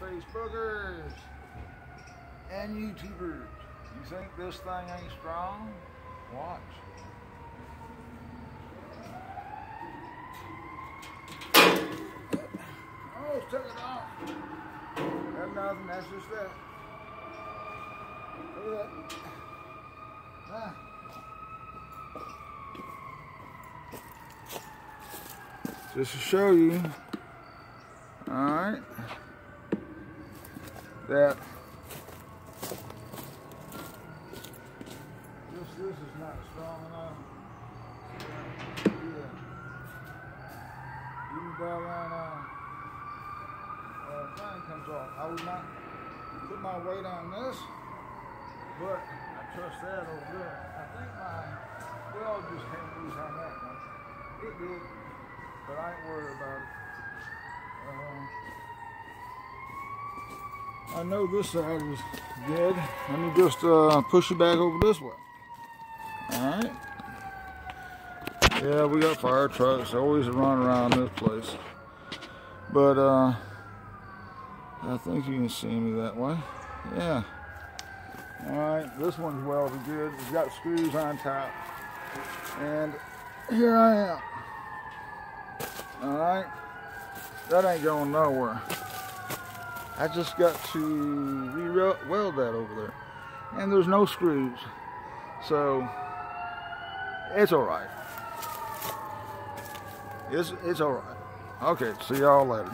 Facebookers and YouTubers. You think this thing ain't strong? Watch. Oh, took it off. That's nothing, that's just that. Look at that. Ah. Just to show you, all right, that this, this is not strong enough. Yeah. Even doggone uh, uh, thing comes off. I would not put my weight on this, but I trust that over there. I think my weld just came loose on that one. It did, but I ain't worried about it. Uh, I know this side is good. Let me just uh, push it back over this way. Alright. Yeah, we got fire trucks always run around this place. But uh I think you can see me that way. Yeah. Alright, this one's welded good. It's got screws on top. And here I am. Alright. That ain't going nowhere. I just got to re-weld that over there. And there's no screws. So it's all right. It's, it's all right. Okay, see y'all later.